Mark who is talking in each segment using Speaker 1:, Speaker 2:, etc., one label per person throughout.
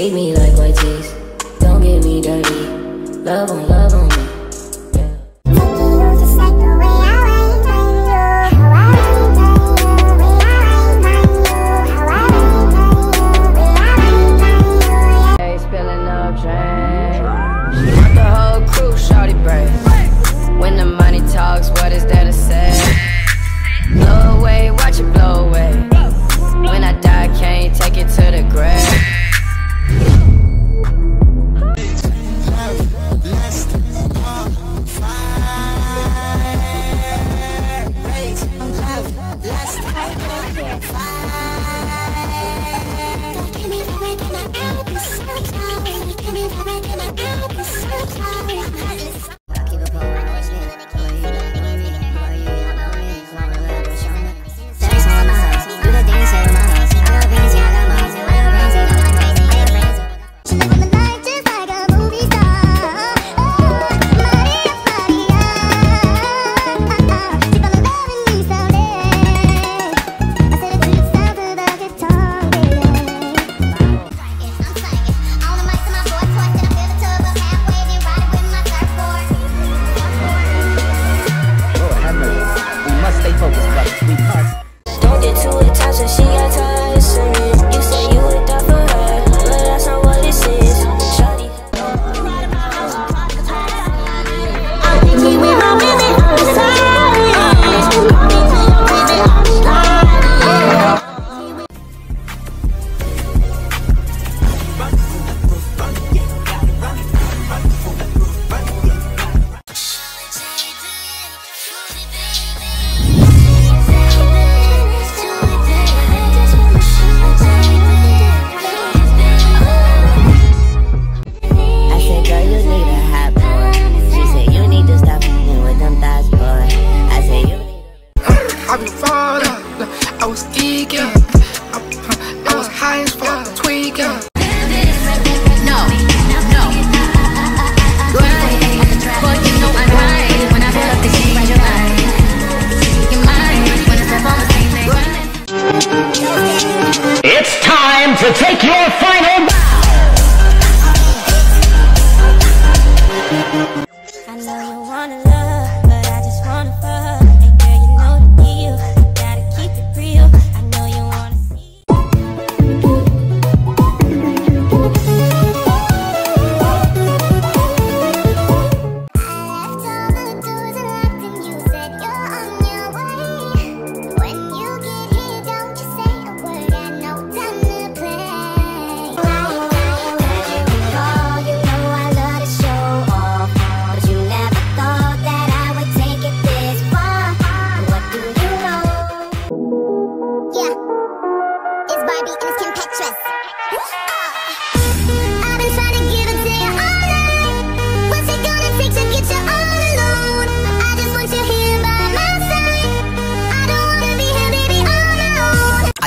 Speaker 1: Treat me
Speaker 2: like white teeth,
Speaker 3: don't get me
Speaker 4: dirty. Love on, love on.
Speaker 2: I'm so tired. take your final bow.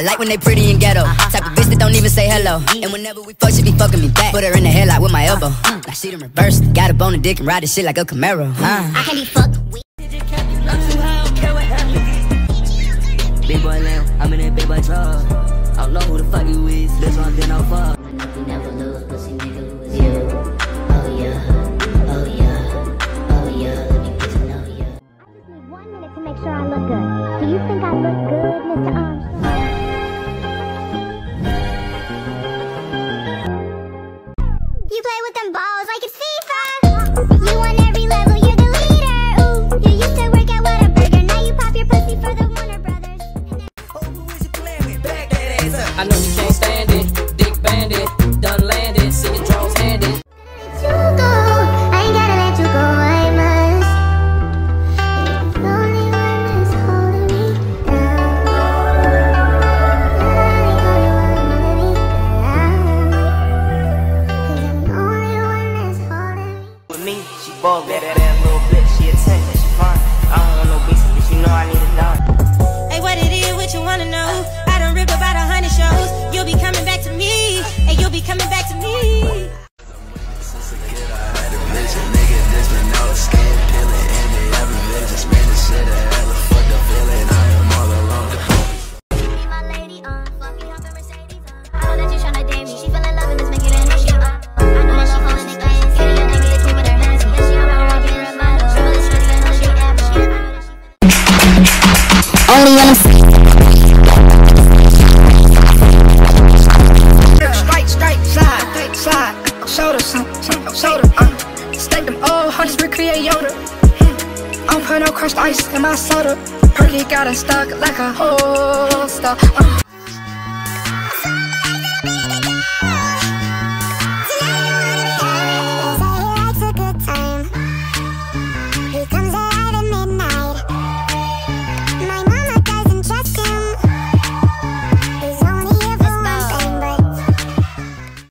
Speaker 1: like when they pretty and ghetto. Uh-huh. Type of bitch that don't even say hello. Mm-hmm. And whenever we fuck, she be fucking me back. Put her in the headlight with my elbow. Mm-hmm. Now she done reversed. Got a bone and dick and ride this shit like a Camaro. Huh? Mm-hmm.
Speaker 5: I can be fucked with.
Speaker 6: Big boy lamb, I'm in that big boy truck. I don't know who the fuck you is, This one why I'll fuck.
Speaker 5: I
Speaker 1: know you can't stand it, dick bandit.
Speaker 7: Crushed ice in my soda. Perky got a stock like a holster. Uh,